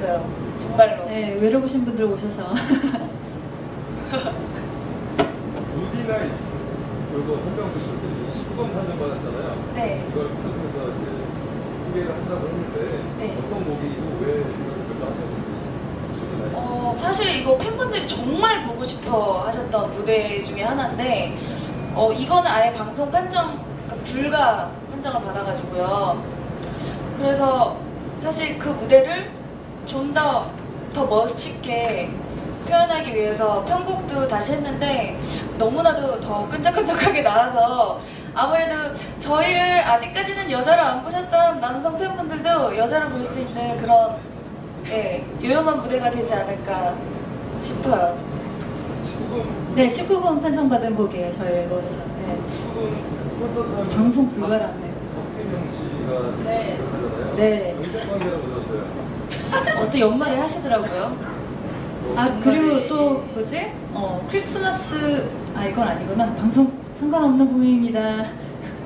있어요. 정말로. 네, 외로우신 분들 오셔서 무디나 이거 설명 드렸더니 19번 판정 받았잖아요. 네. 이걸 콘서트에서 이제 소개를 한다고 했는데 네. 어떤 곡이고 왜 이걸 결정하셨는지 어, 사실 이거 팬분들이 정말 보고 싶어 하셨던 무대 중에 하나인데, 어, 이거는 아예 방송 판정, 그러니까 불가 판정을 받아가지고요. 그래서 사실 그 무대를 좀 더, 더 멋있게 표현하기 위해서 편곡도 다시 했는데, 너무나도 더 끈적끈적하게 나와서, 아무래도 저희를 아직까지는 여자로 안 보셨던 남성 팬분들도 여자로 볼 수 있는 그런 예, 유용한 무대가 되지 않을까 싶어요. 19금 네, 19금 판정받은 곡이에요, 저희 앨범에서. 네. 19금 콘서트 하면 방송 불가라네요. 네. 네. 어, 또 연말에 하시더라고요. 아, 그리고 또 뭐지? 어, 크리스마스, 아, 이건 아니구나. 방송 상관없는 공연입니다.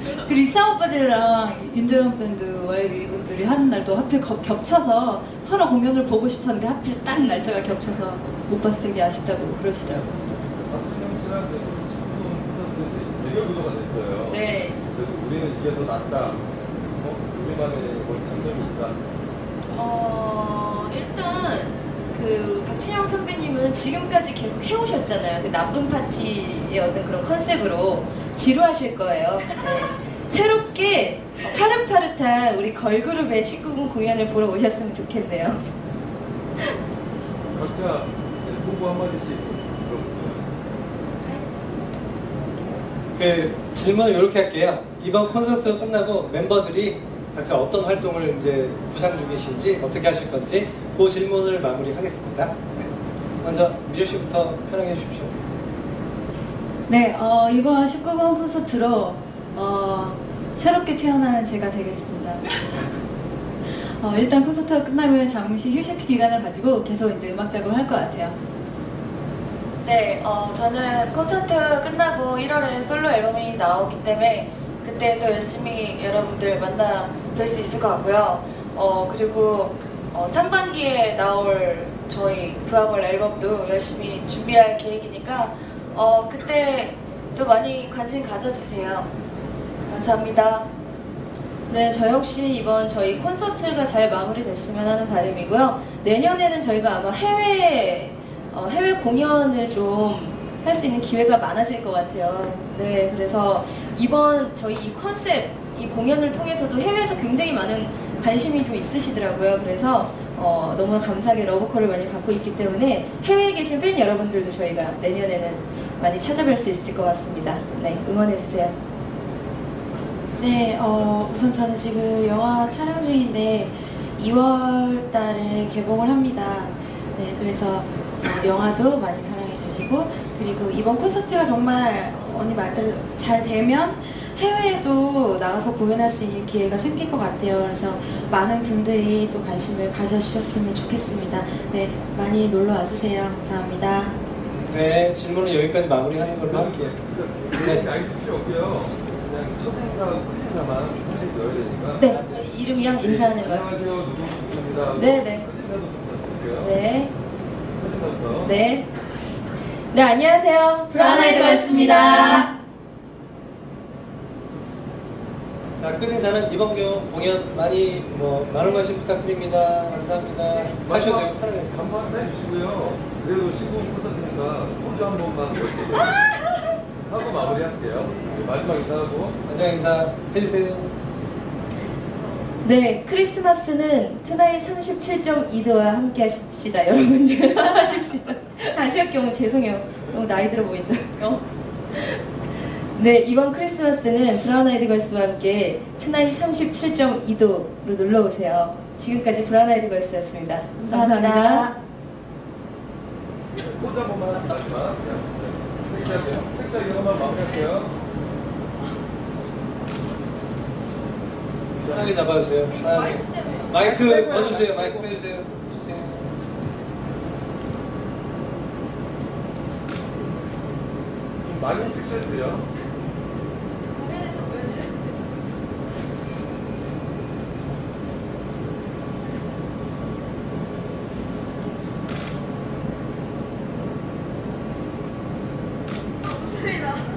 그리고 이상 오빠들이랑 윤도현 밴드 YB 분들이 하는 날도 하필 겹- 겹쳐서 서로 공연을 보고 싶었는데 하필 딱 날짜가 겹쳐서 못 봤을 게 아쉽다고 그러시더라고요. 박진영 씨랑 그 19금 콘서트 대결 구도가 됐어요. 네. 그래서 우리는 이게 더 낫다. 어? 우리만의 뭐 장점이 있다. 어, 일단 그 박찬영 선배님은 지금까지 계속 해오셨잖아요. 그 나쁜 파티의 어떤 그런 컨셉으로 지루하실 거예요. 네. 새롭게 파릇파릇한 우리 걸그룹의 19금 공연을 보러 오셨으면 좋겠네요. 각자 네, 홍보 한마디씩. 그 질문을 이렇게 할게요. 이번 콘서트 끝나고 멤버들이 각자 어떤 활동을 이제 구상 중이신지 어떻게 하실 건지 그 질문을 마무리하겠습니다. 네. 먼저 미려 씨부터 편하게 해주십시오. 네, 어, 이번 19금 콘서트로 어, 새롭게 태어나는 제가 되겠습니다. 어, 일단 콘서트가 끝나면 잠시 휴식 기간을 가지고 계속 이제 음악 작업을 할 것 같아요. 네, 어, 저는 콘서트 끝나고 1월에 솔로 앨범이 나오기 때문에 그때 또 열심히 여러분들 만나 뵐 수 있을 것 같고요. 어, 그리고 어, 상반기에 나올 저희 부하걸 앨범도 열심히 준비할 계획이니까 어, 그때 또 많이 관심 가져주세요. 감사합니다. 네, 저 역시 이번 저희 콘서트가 잘 마무리됐으면 하는 바람이고요. 내년에는 저희가 아마 해외 어, 해외 공연을 좀 할 수 있는 기회가 많아질 것 같아요. 네, 그래서 이번 저희 이 컨셉 이 공연을 통해서도 해외에서 굉장히 많은 관심이 좀 있으시더라고요. 그래서 어, 너무 감사하게 러브콜을 많이 받고 있기 때문에 해외에 계신 팬 여러분들도 저희가 내년에는 많이 찾아뵐 수 있을 것 같습니다. 네, 응원해 주세요. 네, 어, 우선 저는 지금 영화 촬영 중인데 2월 달에 개봉을 합니다. 네, 그래서 어, 영화도 많이 사랑해 주시고 그리고 이번 콘서트가 정말 언니 말대로 잘 되면 해외에도 나가서 공연할 수 있는 기회가 생길 것 같아요. 그래서 많은 분들이 또 관심을 가져주셨으면 좋겠습니다. 네, 많이 놀러 와주세요. 감사합니다. 네, 질문은 여기까지 마무리하는 걸로 할게요. 네. 나이 필요 없고요. 그냥 첫 행사, 끝 행사만 한번 넣어야 되니까. 네, 저희 이름이랑 인사하는 거요. 안녕하세요. 네, 네. 네, 사진사부터. 네. 네, 안녕하세요. 브라운 아이드였습니다. 자, 끝인사는 이번 교 공연 많이 뭐 많은 관심 부탁드립니다. 감사합니다. 하셔도 돼요. 편하게. 간판 한번 해주시고요. 그래도 시공 콘서트니까 포즈 한 번만. 하고 마무리할게요. 네, 마지막 인사하고. 마지막 인사 해주세요. 네, 크리스마스는 Tonight 37.2도와 함께 하십시다. 여러분들 하십시다. 아쉬울 경우 죄송해요. 너무 나이 들어 보인다. 어. 네, 이번 크리스마스는 브라운 아이드 걸스와 함께 Tonight 37.2도로 놀러 오세요. 지금까지 브라운 아이드 걸스였습니다. 감사합니다. 포즈 한 번만 마지막. 색깔이요. 색깔 이거만 마무리할게요. 편하게 잡아주세요. 편하게. 마이크 꺼주세요. 마이크 빼주세요. 많이 픽셀드요 对的。 어,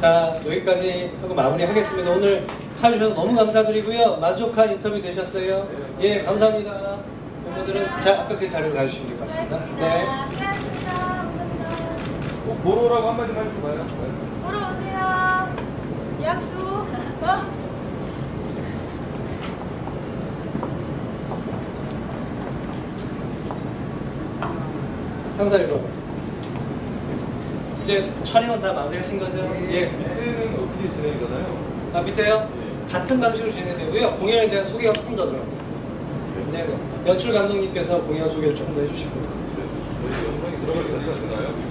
자, 여기까지 하고 마무리하겠습니다. 오늘 참여해주셔서 너무 감사드리고요. 만족한 인터뷰 되셨어요? 예, 감사합니다. 멤버들은 자, 아까 그 자리로 가주시면 될 것 같습니다. 네. 수고하셨습니다. 감사합니다. 꼭 보러 오라고 한마디만 해줘봐요. 네. 보러 오세요. 약속. 상사 여러분. 이제 촬영은 다 마무리하신 거죠? 예. 밑에는 어떻게 진행이 되나요? 아, 밑에요? 같은 방식으로 진행되고요. 공연에 대한 소개가 조금 더 들어갑니다. 네, 네. 연출 감독님께서 공연 소개를 조금 더 해주시고. 저희 영상이 들어갈 자리가 되나요?